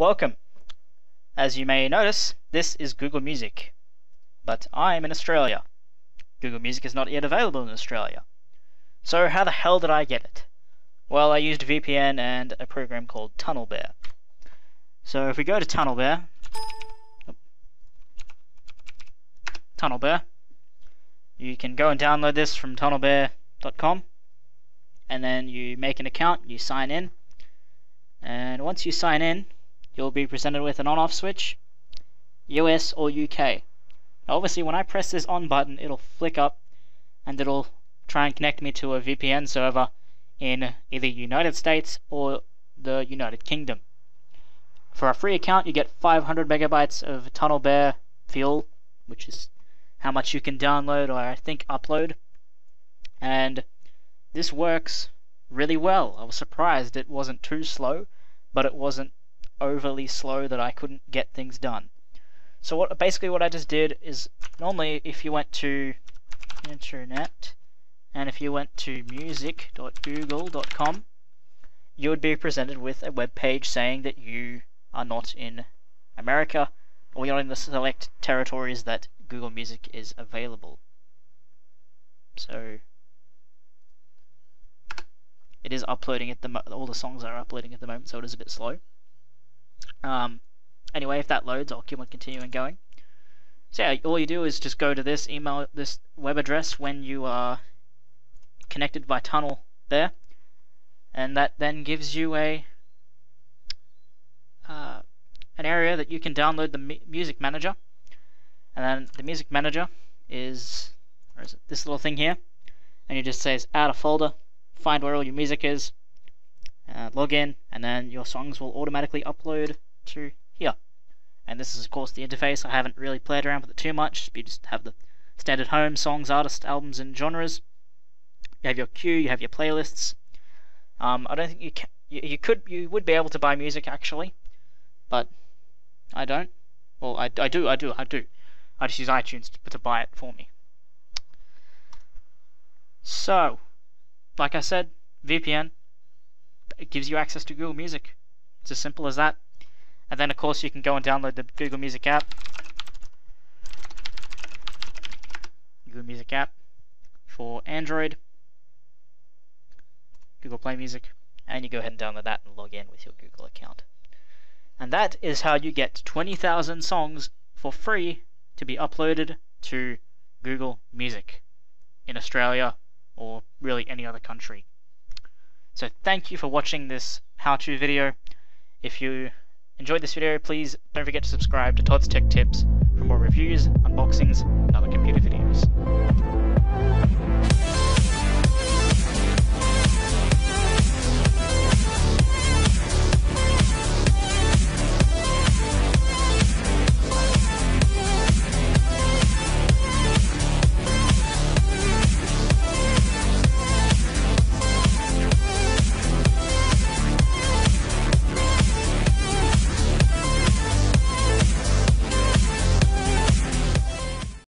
Welcome. As you may notice, this is Google Music, but I'm in Australia. Google Music is not yet available in Australia. So how the hell did I get it? Well, I used VPN and a program called TunnelBear. So if we go to TunnelBear, oh, TunnelBear, you can go and download this from tunnelbear.com and then you make an account, you sign in, and once you sign in, you'll be presented with an on-off switch, US or UK. Now obviously when I press this on button, it'll flick up and it'll try and connect me to a VPN server in either United States or the United Kingdom. For a free account, you get 500 megabytes of TunnelBear fuel, which is how much you can download or I think upload. And this works really well. I was surprised it wasn't too slow, but it wasn't overly slow that I couldn't get things done. So what basically what I just did is normally if you went to internet and if you went to music.google.com you would be presented with a web page saying that you are not in America or you're not in the select territories that Google Music is available. So it is uploading at the all the songs are uploading at the moment, so it is a bit slow. Um, anyway, if that loads, I'll keep on continuing going. So yeah, all you do is just go to this email, this web address when you are connected by tunnel there, and that then gives you a uh, an area that you can download the music manager. And then the music manager is, is it, this little thing here, and you just says add a folder, find where all your music is, uh, log in, and then your songs will automatically upload to here. And this is of course the interface. I haven't really played around with it too much. You just have the standard home, songs, artists, albums, and genres. You have your queue, you have your playlists. Um, I don't think you can. You, you could, you would be able to buy music actually, but I don't. Well, I, I do, I do, I do. I just use iTunes to, to buy it for me. So, like I said, VPN it gives you access to Google Music. It's as simple as that. And then, of course, you can go and download the Google Music app. Google Music app for Android, Google Play Music, and you go ahead and download that and log in with your Google account. And that is how you get 20,000 songs for free to be uploaded to Google Music in Australia or really any other country. So thank you for watching this how-to video. If you enjoyed this video, please don't forget to subscribe to Todd's Tech Tips for more reviews, unboxings, and other computer videos.